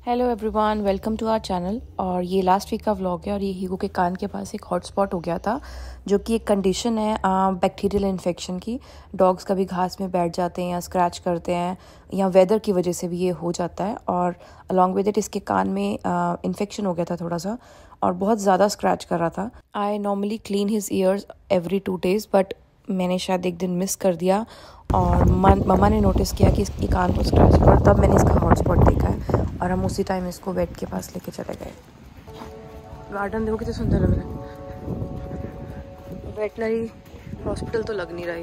Hello everyone welcome to our channel और ये last week का व्लॉग है और ये हीगो के कान के पास एक हॉट स्पॉट हो गया था, जो कि एक कंडीशन है बैक्टीरियल इन्फेक्शन की। डॉग्स कभी घास में बैठ जाते हैं या स्क्रैच करते हैं, या वेदर की वजह से भी ये हो जाता है। और अलॉन्ग विद इट इसके कान में इन्फेक्शन हो गया था थोड़ा सा, और बहुत ज़्यादा स्क्रैच कर रहा था। I normally clean his ears every two days but मैंने शायद एक दिन मिस कर दिया। और मम्मा ने नोटिस किया कि इसके कान को स्क्रैच और तब मैंने इसका हॉटस्पॉट देखा है। और हम उसी टाइम इसको बेड के पास लेके चले गए। गार्डन देखो कितने सुंदर लग रहा है। वेटनरी हॉस्पिटल तो लग नहीं रहा है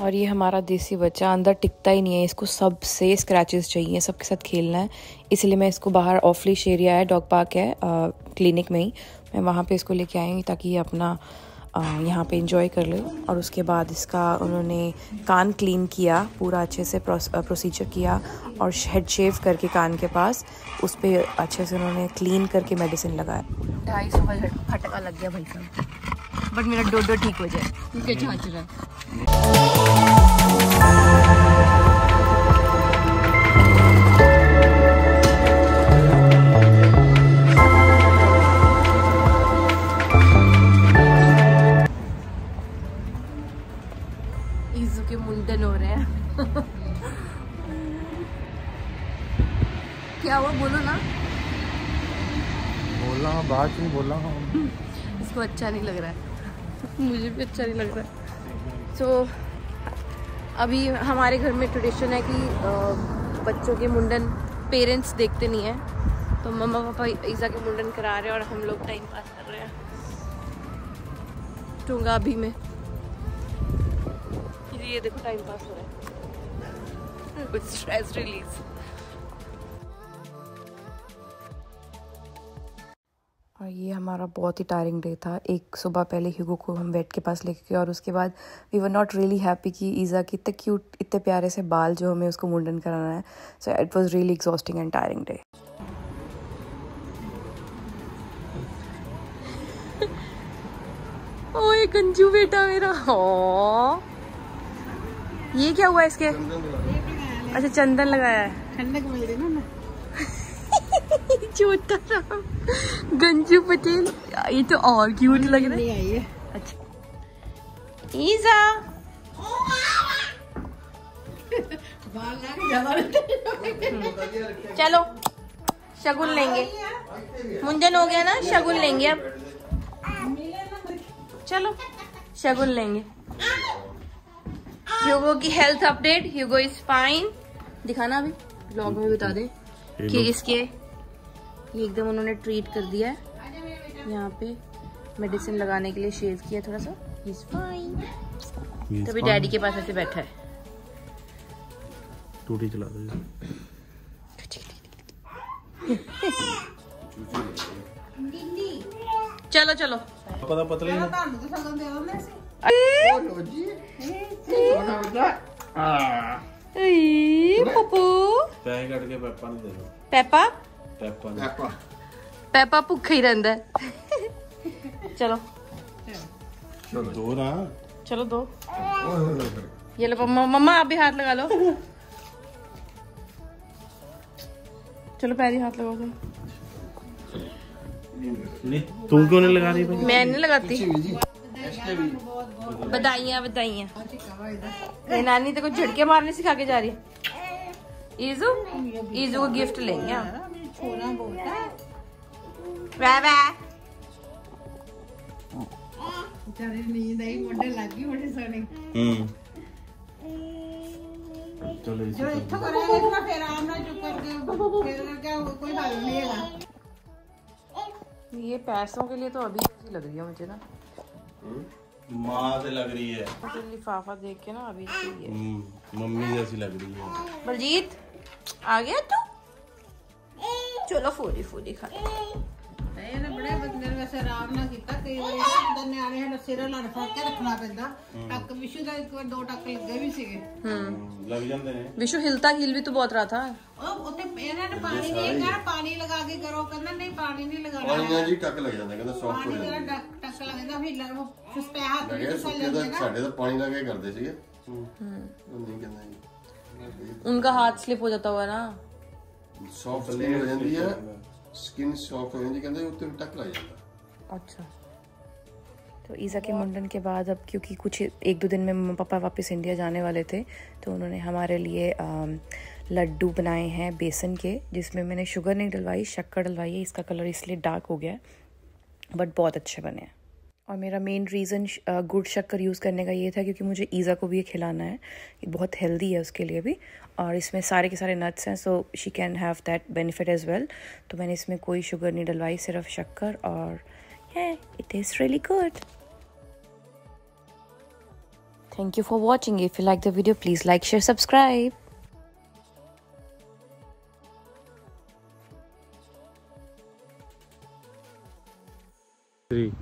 और ये हमारा देसी बच्चा अंदर टिकता ही नहीं है। इसको सबसे स्क्रैचेस चाहिए सबके साथ खेलना है। इसलिए मैं इसको बाहर ऑफ़ ऑफलिश एरिया है डॉग पार्क है आ, क्लिनिक में ही। मैं वहाँ पे इसको लेके आएँगी ताकि ये अपना यहाँ पे इंजॉय कर ले। और उसके बाद इसका उन्होंने कान क्लीन किया पूरा अच्छे से प्रोसीजर किया और हेड शेव करके कान के पास उस पर अच्छे से उन्होंने क्लीन करके मेडिसिन लगाया। ढाई सौ का फटका लग गया भाई साहब। बट मेरा डोडो ठीक हो जाए। क्योंकि झाँच रहा के मुंडन हो रहे हैं। क्या हुआ? बोलो ना। बोला बात नहीं बोला इसको अच्छा नहीं लग रहा है। मुझे भी अच्छा नहीं लग रहा है। सो so, अभी हमारे घर में ट्रेडिशन है कि बच्चों के मुंडन पेरेंट्स देखते नहीं हैं। तो मम्मा पापा ईज़ा के मुंडन करा रहे हैं और हम लोग टाइम पास कर रहे हैं। टूँगा अभी में। ये देखो टाइम पास हो रहा है। कुछ स्ट्रेस रिलीज़ ये हमारा बहुत ही टायरिंग डे था। एक सुबह पहले ह्यूगो को हम वेट के पास लेके गए और उसके बाद we were not really happy कि ईज़ा की इतने क्यूट इतने प्यारे से बाल जो हमें उसको मुंडन कराना है। So it was really exhausting and tiring day ओए गंजू बेटा मेरा। ओ ये क्या हुआ इसके? अच्छा चंदन लगाया है। ठंडक मिल रही ना छोटा राम गंजू पटेल ये तो और क्यूट लग रहा है। अच्छा। ईजा चलो शगुन लेंगे। मुंजन हो गया ना शगुन लेंगे अब। चलो शगुन लेंगे। ह्यूगो की health update Hugo is fine दिखाना अभी ब्लॉग में बता दे कि इसके ये एकदम उन्होंने ट्रीट कर दिया है। यहाँ पे मेडिसिन लगाने के लिए शेव किया थोड़ा सा। इज़ फाइन तभी डैडी के पास ऐसे बैठा है। टूटी चला दो चलो चलो। पता पतले हाँ। पेपा? ਪੈਪਾ ਨੂੰ ਦੇ ਦੋ ਪੈਪਾ ਪੈਪਾ ਪੈਪਾ ਪੈਪਾ ਭੁੱਖਾ ਹੀ ਰਹਿੰਦਾ चलो दो ना चलो दो ये लो मम्मा मम्मा आप भी हाथ लगा लो चलो पैर ही हाथ लगाओ तुम नहीं तुम क्यों नहीं लगा रही भाई मैं नहीं लगाती बधाइयाँ बधाइयाँ नानी तेरे को झटके मारने सिखा के जा रही है ईजू ईजू को गिफ्ट लेंगे हम बाय बाय हम्म। चलो इसे कर दो। ये पैसों के लिए तो अभी अच्छी लग रही है मुझे ना। माँ से लग रही है। मुझे लिफाफा देख के ना अभी है। हम्म, मम्मी जैसी लग रही है। बलजीत आ गया तू? चलो फूली फूली खा ले। ਨਹੀਂ ਇਹਨੇ ਬੜੇ ਬੰਦੇ ਨੇ ਵੈਸੇ ਆਰਾਮ ਨਾਲ ਕੀਤਾ ਕਈ ਵਾਰੀ ਤਾਂ ਨਿਆਣੇ ਹਨ ਸਿਰ ਲੜ ਫੜ ਕੇ ਰੱਖਣਾ ਪੈਂਦਾ ਟੱਕ ਵਿਸ਼ੂ ਦਾ ਇੱਕ ਵਾਰ ਦੋ ਟੱਕ ਲੱਗੇ ਵੀ ਸੀਗੇ ਹਮ, ਲੱਗ ਜਾਂਦੇ ਨੇ विशु हिलता हिल भी तो बहुत रहा था ਉਹ ਉੱਥੇ ਇਹਨਾਂ ਨੇ ਪਾਣੀ ਨਹੀਂ ਕਹਿਣਾ ਪਾਣੀ ਲਗਾ ਕੇ ਕਰੋ ਕਹਿੰਦਾ ਨਹੀਂ ਪਾਣੀ ਨਹੀਂ ਲਗਾਣਾ ਪਾਣੀ ਨਾਲ ਜੀ ਟੱਕ ਲੱਗ ਜਾਂਦਾ ਕਹਿੰਦਾ ਸੌਫਟ ਹੋ ਪਾਣੀ ਜਾਂਦਾ ਜਿਹੜਾ ਟੱਕ ਟੱਕ ਲੱਗਦਾ ਫਿਰ ਲੱਗ ਉਹ ਫਿਸਪੇ ਹੱਥ ਲੱਗਿਆ ਵਿੱਚ ਸੁੱਕੇ ਦਾ ਸਾਡੇ ਤਾਂ ਪਾਣੀ ਲਾ ਕੇ ਕਰਦੇ ਸੀਗੇ ਉਹ ਨਹੀਂ ਕਹਿੰਦਾ ਜੀ उनका हाथ स्लिप हो जाता हुआ ना ਸੌਫਟ ਸਕਿਨ ਹੋ ਜਾਂਦੀ ਹੈ ਸਕਿਨ ਸੌਫਟ ਹੋ ਜਾਂਦੀ ਕਹਿੰਦੇ ਉੱਤੇ ਵੀ ਟੱਕ ਲੱਗ ਜਾਂਦਾ अच्छा तो ईज़ा के मुंडन के बाद अब क्योंकि कुछ एक दो दिन में मम्मा पापा वापस इंडिया जाने वाले थे तो उन्होंने हमारे लिए अम, लड्डू बनाए हैं बेसन के जिसमें मैंने शुगर नहीं डलवाई शक्कर डलवाई है इसका कलर इसलिए डार्क हो गया है बट बहुत अच्छे बने हैं और मेरा मेन रीज़न गुड़ शक्कर यूज़ करने का ये था क्योंकि मुझे ईज़ा को भी ये खिलाना है। ये बहुत हेल्दी है उसके लिए भी। और इसमें सारे के सारे नट्स हैं so she can have that benefit as well तो मैंने इसमें कोई शुगर नहीं डलवाई, सिर्फ़ शक्कर और it is really good thank you for watching if you like the video please like share subscribe Three.